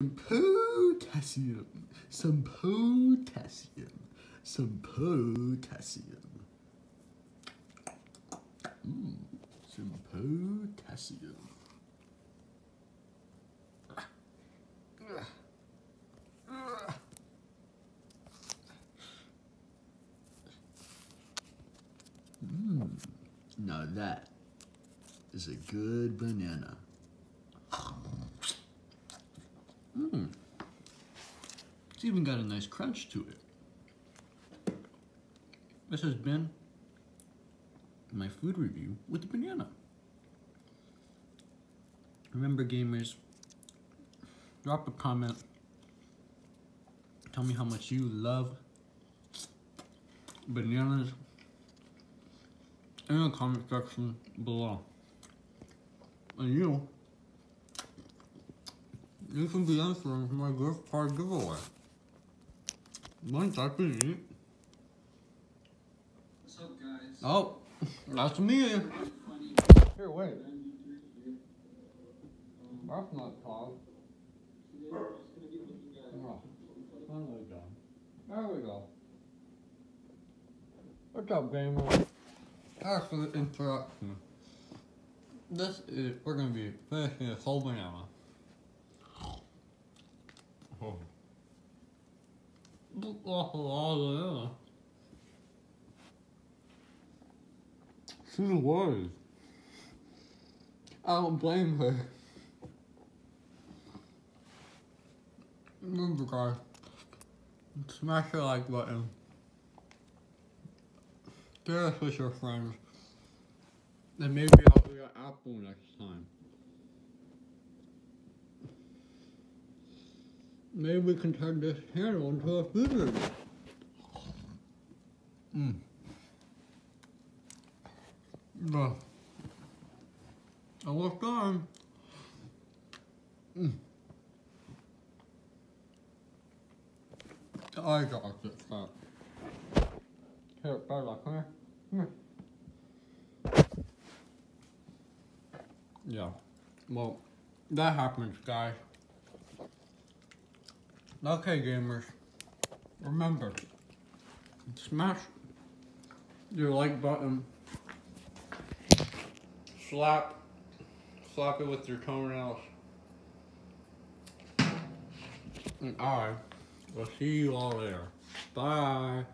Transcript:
Some potassium. Some potassium. Some potassium. Mm, some potassium. Mm, now that is a good banana. Mmm. It's even got a nice crunch to it. This has been my food review with the banana. Remember gamers, drop a comment. Tell me how much you love bananas in the comment section below. And you you can be answering for my gift card giveaway. Once I can eat. What's up, guys? Oh, nice to meet you. Here, wait. That's not Todd. Oh, there we go. There we go. What's up, gamer? After the introduction, this is, we're gonna be finishing this whole banana. Oh. She was. I don't blame her. Remember guys, smash the like button. Share this with your friends. And maybe I'll do an apple next time. Maybe we can turn this channel into a food review. No. I was done. Mm. I got it, stop. Here, come here. Come here. Yeah. Well, that happens, guys. Okay, gamers. Remember, smash your like button. Slap, slap it with your toenails. And I will see you all there. Bye.